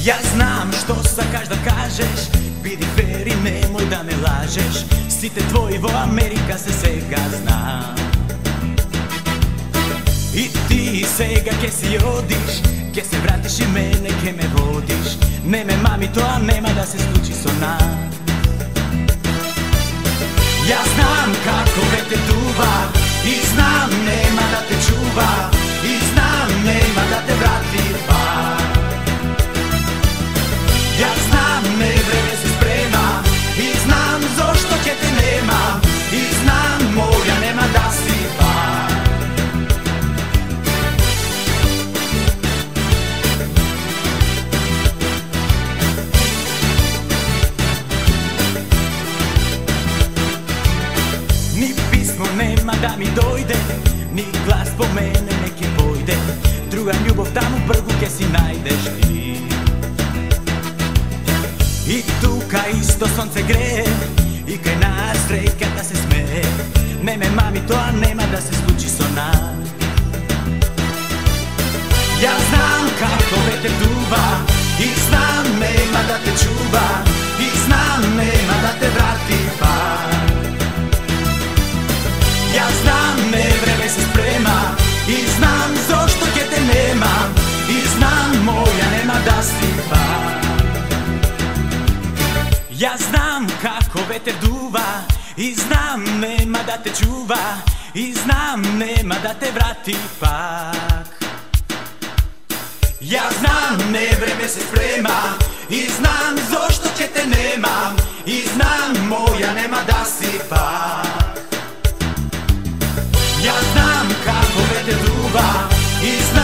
Ја знам што сакаш да кажеш Биди фер и немој да ме лажеш. Сите твои во Америка се сега знам. И ти сега ке си одиш Ке се вратиш и мене ке ме водиш. Не ме мами, тоа нема да се случи со нас. Ја знам како ве те дува И знам не Знам зошто ќе те нема и знам моја нема да си пар. Ни писмо нема да ми дојде, ни глас по мене не ќе појде. Друга љубов таму бргу ќе си најдеш ти. Што сонце грее И кај нас реката се смее. Не ме мами, тоа нема да се случи со нас. Ја знам како ве те дува И знам нема да те чува И знам нема да те врати Ја знам не време се спрема И знам зошто ќе те нема И знам моја нема да Ja znam kako veter duva I znam nema da te čuva I znam nema da te vrati pak. Ja znam ne vreme se sprema I znam zašto će te nemam I znam moja nema da si pak. Ja znam kako veter duva I znam